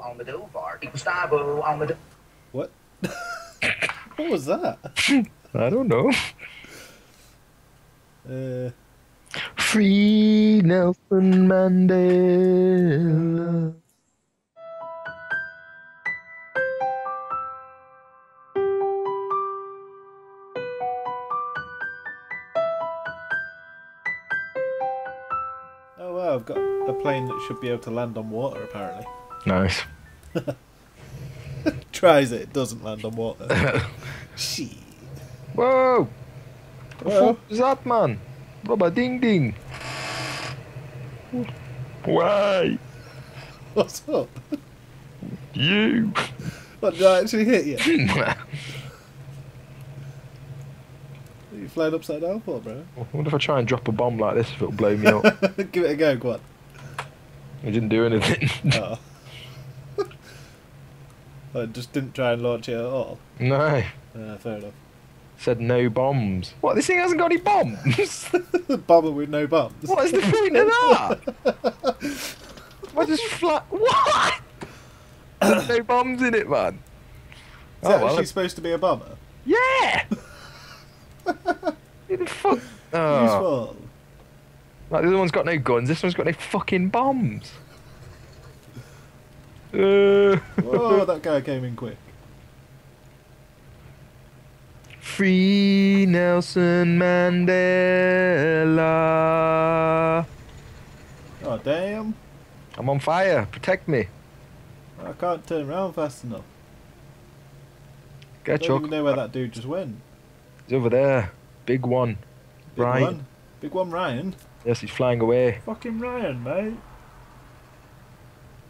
on the Dovar. Gustavo on the. What? what was that? I don't know. Uh, Free Nelson Mandela. oh wow, I've got a plane that should be able to land on water. Apparently, Nice. tries it, doesn't land on water. Shit. Whoa! The Well. that, man? Rubber ding ding. Why? What's up? You? What did I actually hit you? You flying upside down for, bro? I wonder if I try and drop a bomb like this, if it'll blow me up. Give it a go, go on. it didn't do anything. Oh. I just didn't try and launch it at all. no. Uh, fair enough. Said no bombs. What? This thing hasn't got any bombs? Bomber with no bombs. what is the point of that? I just flat. What? There's no bombs in it, man. Is that well, actually supposed to be a bomber? Yeah. Who the fuck? Oh. Useful. Like the other one's got no guns. This one's got no fucking bombs. Uh, Whoa, that guy came in quick. Free Nelson Mandela. Oh, damn. I'm on fire. Protect me. I can't turn around fast enough. I Get don't Chuck. even know where that dude just went. He's over there. Big one. Big Ryan. one. Big one, Ryan. Yes, he's flying away. Fucking Ryan, mate.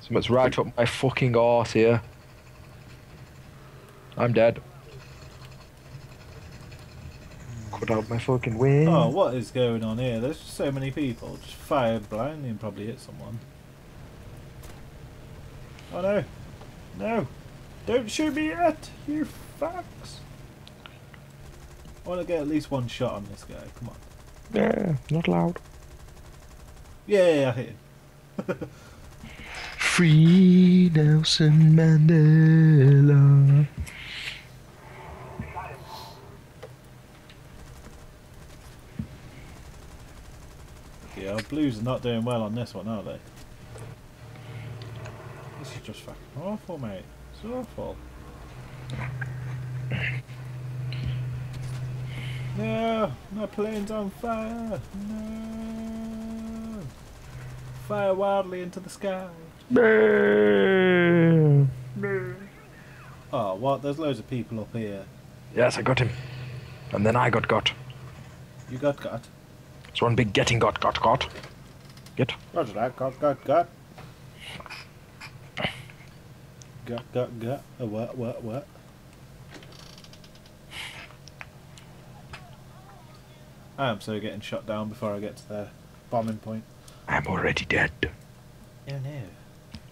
Something's right up my fucking arse here. I'm dead. Cut out my fucking wing. Oh, what is going on here? There's just so many people. Just fire blindly and probably hit someone. Oh no. No. Don't shoot me yet, you fucks. I want to get at least one shot on this guy. Come on. Yeah, not loud. Yeah, I hit him. Free Nelson Mandela. Yeah, our Blues are not doing well on this one, are they? This is just fucking awful, mate. It's awful. No, my plane's on fire. No. Fire wildly into the sky. Oh, what? There's loads of people up here. Yes, I got him. And then I got got. You got got. It's one big getting got got got. Get. Roger that. Got, got, got. Got, got, got. Uh, what, what, what? I am so getting shot down before I get to the bombing point. I'm already dead. Oh no.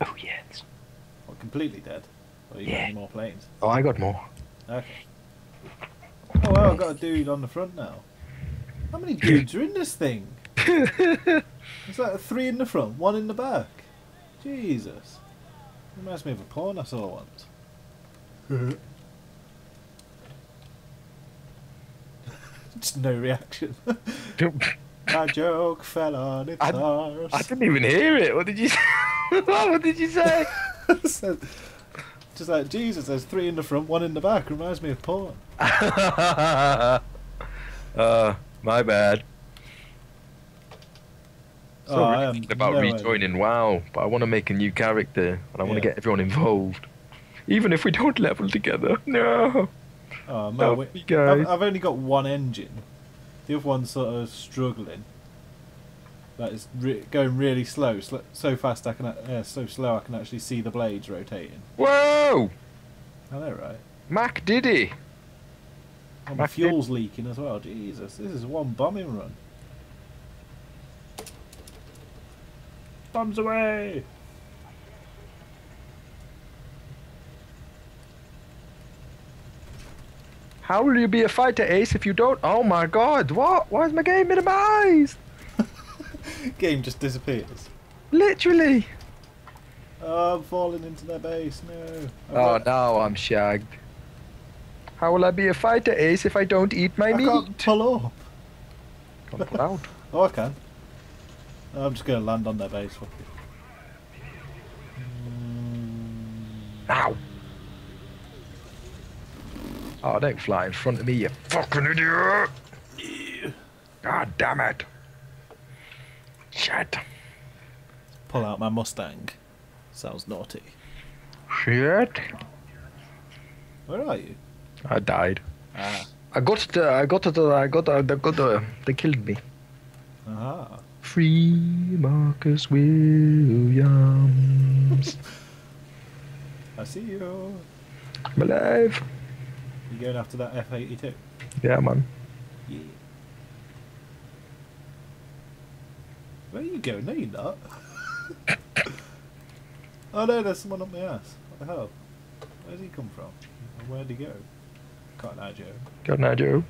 Oh yes. Well, completely dead. Or you got Yeah. any more planes? Oh, I got more. Okay. Oh well, I've got a dude on the front now. How many dudes are in this thing? It's like three in the front, one in the back. Jesus. Reminds me of a porn I saw once. Just no reaction. My joke fell on its I- arse. I didn't even hear it. What did you say? what did you say? So- Just like Jesus, there's three in the front, one in the back. Reminds me of porn. uh, my bad. So Oh, I am thinking about no idea. rejoining WoW, but I want to make a new character and I want to get everyone involved, even if we don't level together. No. Oh man, we- me, guys. I've, I've only got one engine. The other one's sort of struggling. Like it's re- going really slow, sl- so fast I can, uh, so slow I can actually see the blades rotating. Whoa! Know, right? Mac Diddy. And the Back in. fuel's leaking as well. Jesus, this is one bombing run. Bombs away! How will you be a fighter, Ace, if you don't? Oh my god, what? Why is my game minimized? Game just disappears. Literally. Oh, I'm falling into their base. No. I've Oh, got- now I'm shagged. How will I be a fighter, Ace, if I don't eat my I meat? can't pull up. Can't pull out. Oh, I can. I'm just going to land on their base. Fuck it. Mm, Ow! Oh, don't fly in front of me, you fucking idiot! God damn it! Shit! pull out my Mustang. Sounds naughty. Shit! Where are you? I died. Ah. I got the, I got the, I got the, I got the, they killed me. Aha. Free Marcus Williams. I see you. I'm alive. You going after that F82? Yeah, man. Yeah. Where are you going? No, you're not. oh no, there's someone up my ass. What the hell? Where's he come from? Where'd he go? Can't know, Joe. Got now, Joe.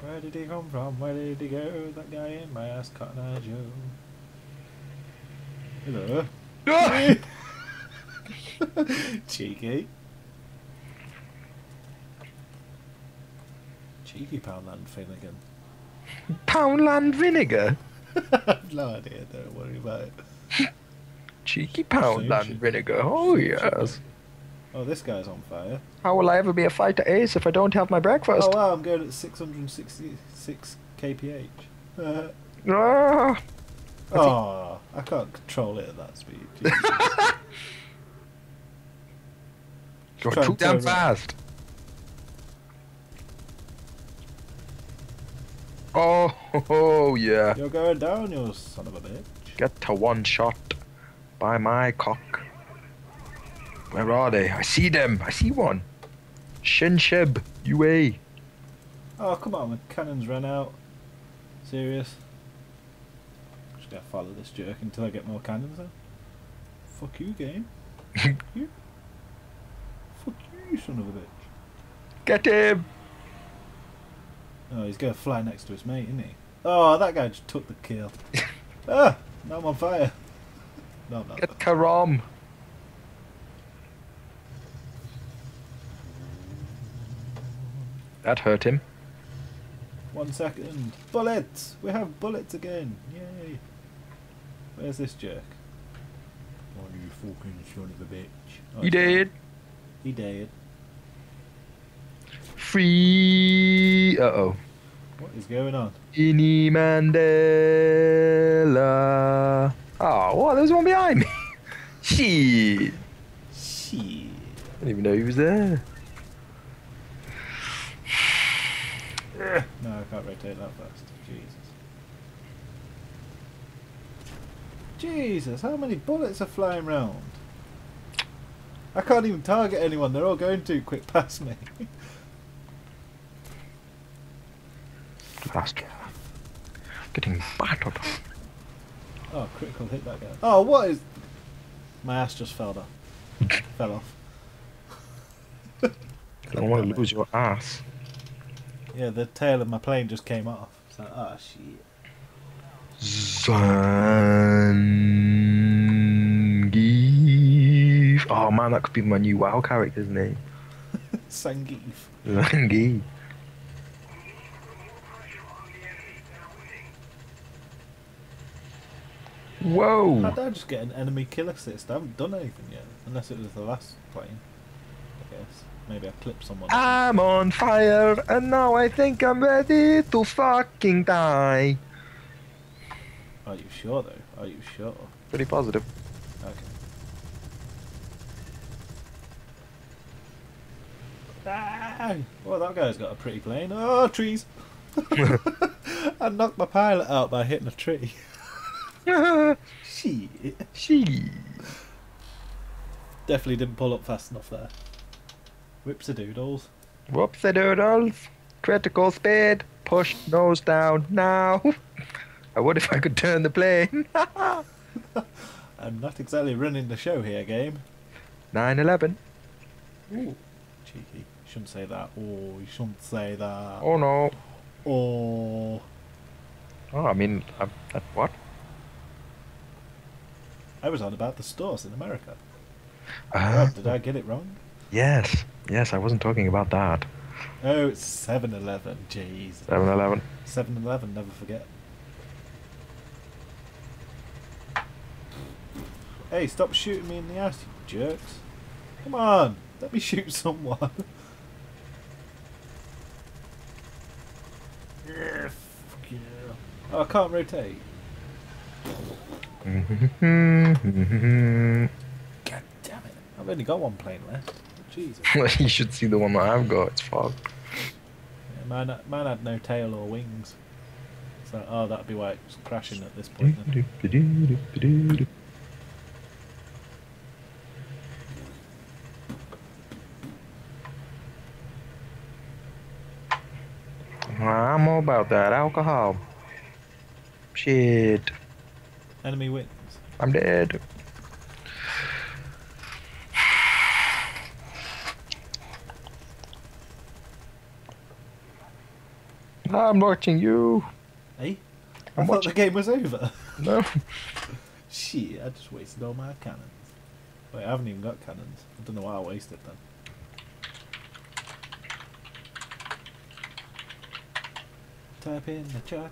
Where did he come from? Where did he go? That guy in my ass, Cotton Eye Joe. Hello. Cheeky. Cheeky Poundland Finnegan. Poundland vinegar. No idea, don't worry about it. Cheeky Poundland vinegar. Oh yes. Oh, this guy's on fire. How will I ever be a fighter ace if I don't have my breakfast? Oh wow, I'm going at 666 kph. Uh, Ah, oh, I can't control it at that speed. You're too damn fast. Oh, oh yeah. You're going down, you son of a bitch. Get to one shot by my cock. Where are they? I see them. I see one. Shinshib, UA. Oh, come on, the cannons ran out. Serious? Just gotta follow this jerk until I get more cannons then. Fuck you, game. Fuck you. Fuck you, son of a bitch. Get him. Oh, he's gonna fly next to his mate, isn't he? Oh, that guy just took the kill. ah, now I'm on fire. No, I'm not. Get Karam. That hurt him. One second. Bullets! We have bullets again. Yay. Where's this jerk? Oh, you fucking son of a bitch. Oh, He he's did. He did. Free. Uh oh. What is going on? Ini Mandela. Oh, what? There's one behind me. Shit. Shit. I didn't even know he was there. No, I can't rotate that fast. Jesus. Jesus, how many bullets are flying round? I can't even target anyone, they're all going too quick past me. Fast. Getting battered. oh, critical hit that guy. Oh, what is... My ass just fell off. fell off. I don't want to lose your ass. Yeah, the tail of my plane just came off. It's like, oh shit. Zangief. Oh man, that could be my new WoW character's name. Sangeef. Zangief. Whoa! How did I just get an enemy kill assist? I haven't done anything yet. Unless it was the last plane. I guess. Maybe I clipped someone. I'm on fire, and now I think I'm ready to fucking die. Are you sure though? Are you sure? Pretty positive. Okay. Ah! Well, that guy's got a pretty plane. Oh, trees! I knocked my pilot out by hitting a tree. Shit. she. Definitely didn't pull up fast enough there. Whips a doodles. Whoops a doodles. Critical speed. Push nose down now. I would if I could turn the plane. I'm not exactly running the show here, game. 9 11. Ooh. Cheeky. Shouldn't say that. Oh, you shouldn't say that. Oh no. Oh. Oh, I mean, I'm, that, what? I was on about the stores in America. Oh, did I get it wrong? yes, yes, I wasn't talking about that. Oh, it's 7 Eleven. Jeez. 7 Eleven. 7 Eleven, never forget. Hey, stop shooting me in the ass, you jerks. Come on, let me shoot someone. yeah, fuck you. Oh, I can't rotate. Mm-hmm. God damn it. I've only got one plane left. Jesus. you should see the one that I've got. It's fucked. Yeah, mine, mine had no tail or wings. So, oh, that'd be why it's crashing at this point then. I'm all about that alcohol. Shit, Enemy wins. I'm dead. I'm watching you. Hey, I I'm thought watching. the game was over. No. Shit, I just wasted all my cannons. Wait, I haven't even got cannons. I don't know why I wasted them. Type in the chat.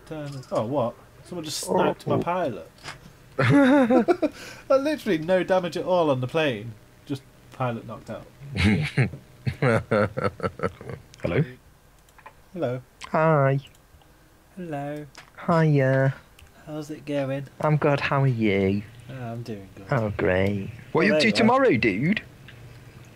Oh, what? Someone just oh, sniped my Oh. pilot. That literally no damage at all on the plane. Just pilot knocked out. Hello. Hello. Hi. Hello. Hiya. How's it going? I'm good. How are you? Oh, I'm doing good. Oh, great. What are you up to tomorrow, dude?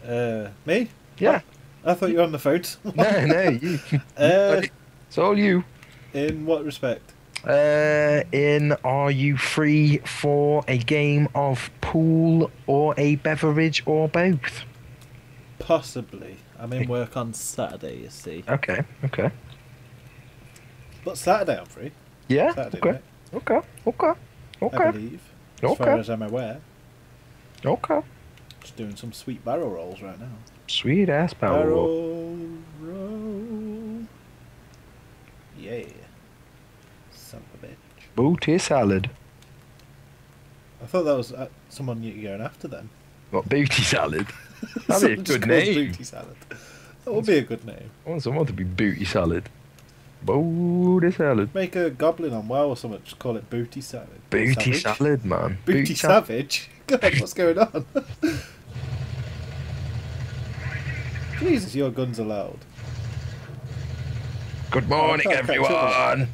Uh, me? Yeah. I thought you were on the phone. no, no, you. Uh, It's all you. in what respect? Uh, in are you free for a game of pool or a beverage or both? Possibly. I'm in work on Saturday, you see. Okay, okay. But Saturday I'm free. Yeah. Saturday okay. night, Okay. Okay. I believe. As far as I'm aware. Okay. Just doing some sweet barrel rolls right now. Sweet ass barrel. roll. Barrel roll. Yeah. Son of a bitch. Booty salad. I thought that was uh, someone you going after then. What booty salad? That'd be a good name. Booty salad. That would be a good name. I want someone to be booty salad. Booty salad. Make a goblin on WoW or something. Just call it booty salad. Booty Savage. salad, man. Booty, salad. savage. God, what's going on? Jesus, your guns are loud. Good morning, catch up with everyone.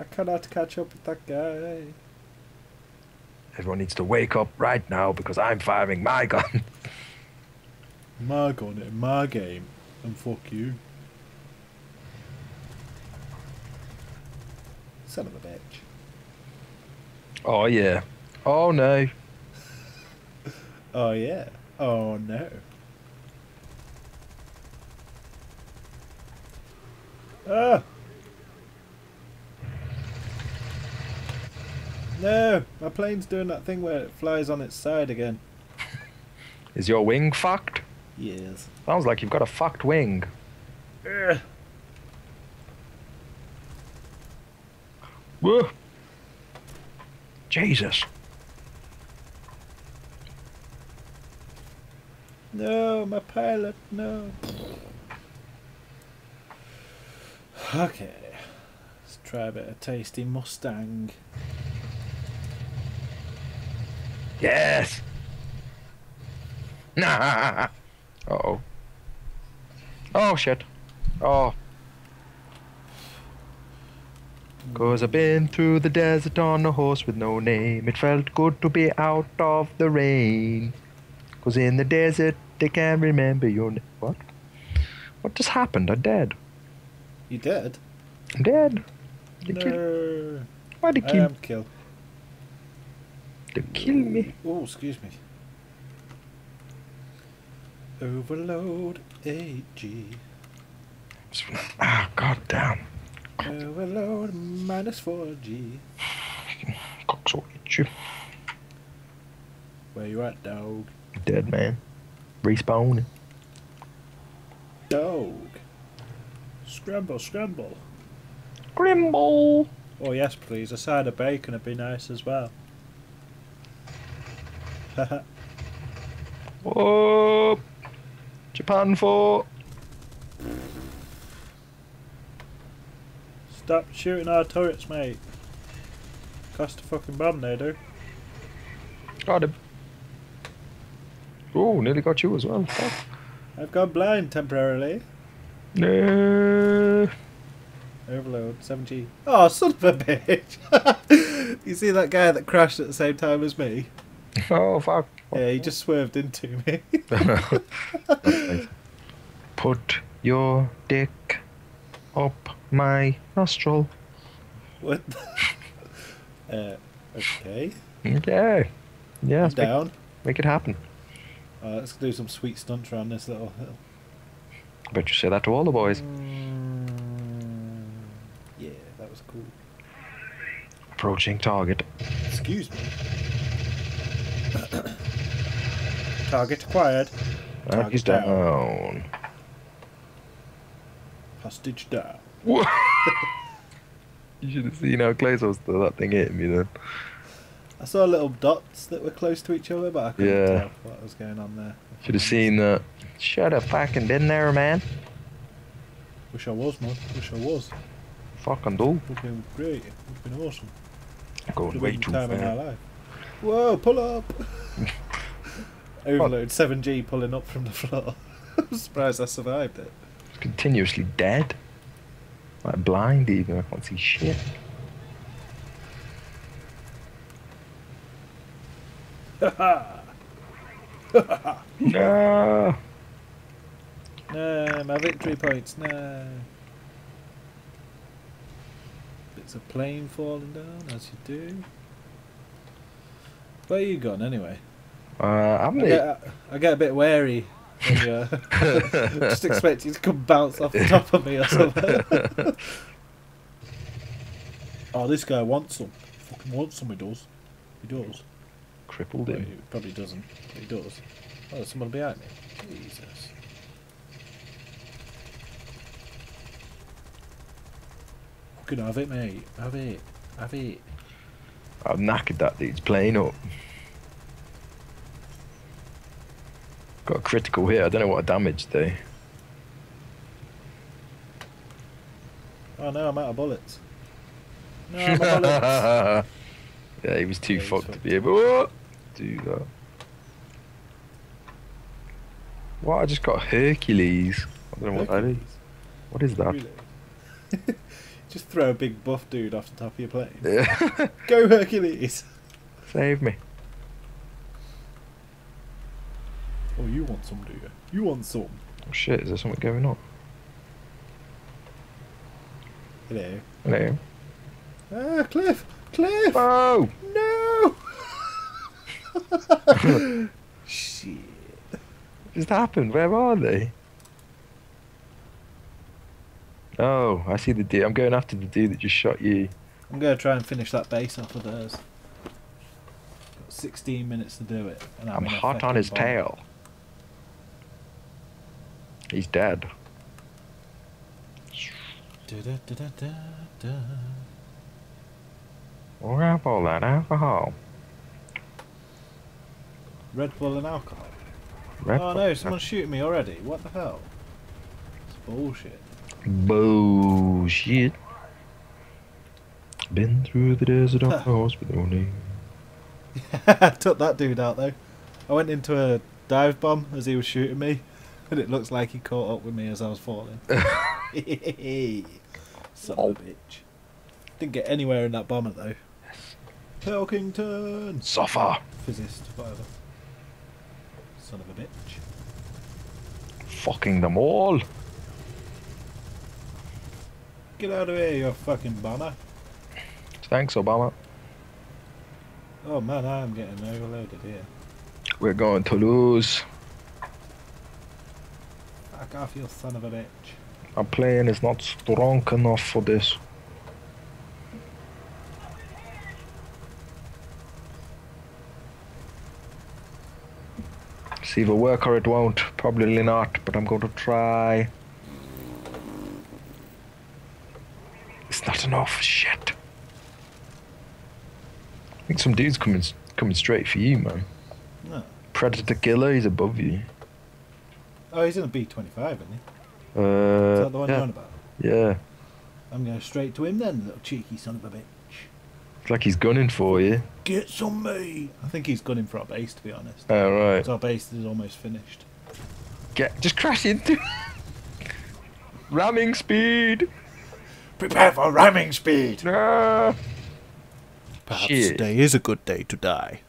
I cannot catch up with that guy. Everyone needs to wake up right now because I'm firing my gun. My gun in my game. And fuck you. Son of a bitch. Oh yeah. Oh no. Oh yeah. Oh no. Ah! No! My plane's doing that thing where it flies on its side again. Is your wing fucked? Yes. Sounds like you've got a fucked wing. Ugh. Whoa. Jesus. No, my pilot, no. Okay. Let's try a bit of tasty Mustang. Yes. Nah. Uh oh. Oh shit. Oh. Cause I've been through the desert on a horse with no name. It felt good to be out of the rain. Cause in the desert they can't remember your name. What? What just happened? I'm dead. You dead? I'm dead. No. Why'd they I kill? They kill me. Oh, excuse me. Overload 8G. Ah, god damn. Overload minus 4G. Cock's all eat you. Where you at, dog? Dead man. Respawning. Dog. Scramble, scramble. Grimble. Oh, yes, please. A side of bacon would be nice as well. Whoa! Japan 4! Stop shooting our turrets, mate. Cost a fucking bomb there, dude. Got him. Oh, nearly got you as well. I've gone blind temporarily. No. Overload, 7G. Oh, son of a bitch! you see that guy that crashed at the same time as me? Oh, fuck. Yeah, he just swerved into me. Put your dick up my nostril. what? uh, okay. Okay. Yeah, let's make, down. make it happen. Uh, let's do some sweet stunts around this little hill. I bet you say that to all the boys. Mm, yeah, that was cool. Approaching target. Excuse me. Target acquired. He's Target down. down. Hostage down. Whoa. you should have seen how close I was to that thing hitting me then. I saw little dots that were close to each other, but I couldn't Yeah. tell what was going on there. Should have seen that. Should have fucking been there, man. Wish I was, man. Wish I was. Fucking do. Would have been great. Would have been awesome. Going way too time of my far. Whoa, pull up! Overload 7G pulling up from the floor. I'm surprised I survived it. It's continuously dead. Like blind even. I can't see shit. No. No, my victory points, no. Bits of plane falling down, as you do. Where are you going anyway? Uh, I'm I get, I get a bit wary when just expect you to come bounce off the top of me or something. oh, this guy wants some. Fucking wants some, he does. He does. Crippled Wait, him. he probably doesn't, but he does. Oh, there's someone behind me. Jesus. Fucking have it, mate. Have it. Have it. I've knackered that dude's plane up. Got a critical hit. I don't know what damage though. Oh no, I'm out of bullets. No, I'm out of bullets. yeah, he was too Yeah, he's fucked to be able to do that. What? I just got Hercules. I don't know what that is. What is that? Just throw a big buff dude off the top of your plane. Yeah. Go Hercules! Save me. Oh, you want some, do you? You want some? Oh shit, is there something going on? Hello. Hello. Ah, Cliff! Cliff! Oh! No! Shit. What just happened? Where are they? Oh, I see the dude. I'm going after the dude that just shot you. I'm going to try and finish that base off of theirs. Got 16 minutes to do it. And I'm hot on his bomb. tail. He's dead. Da-da-da-da-da-da. Grab all that alcohol. Red Bull and alcohol. Red oh no, someone's shooting me already. What the hell? It's bullshit. Bullshit. Been through the desert on horse with no name. I took that dude out though. I went into a dive bomb as he was shooting me, and it looks like he caught up with me as I was falling. Son of a bitch. Didn't get anywhere in that bomber though. Pilkington! Suffer. Physicist, whatever. Son of a bitch. Fucking them all. Get out of here, you fucking bomber. Thanks, Obama. Oh man, I am getting overloaded here. We're going to lose. Fuck off, you son of a bitch. Our plane is not strong enough for this. See if it'll work or it won't. Probably not, but I'm going to try. Enough. Shit. I think some dude's coming coming straight for you, man. No, Predator killer, he's above you. Oh, he's in a B25, isn't he? Uh, Is that the one yeah. you're on about? yeah. I'm going straight to him then, little cheeky son of a bitch. It's like he's gunning for you. Get some me! I think he's gunning for our base, to be honest. Oh, right. Our base is almost finished. Get, just crash into. Ramming speed. Prepare for ramming speed! Ah. Perhaps Shit. today is a good day to die.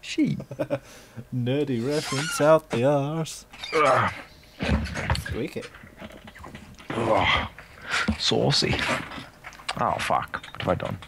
Sheep. Nerdy reference out the arse. Ugh. Squeak it. Ugh. Saucy. Oh fuck. What have I done?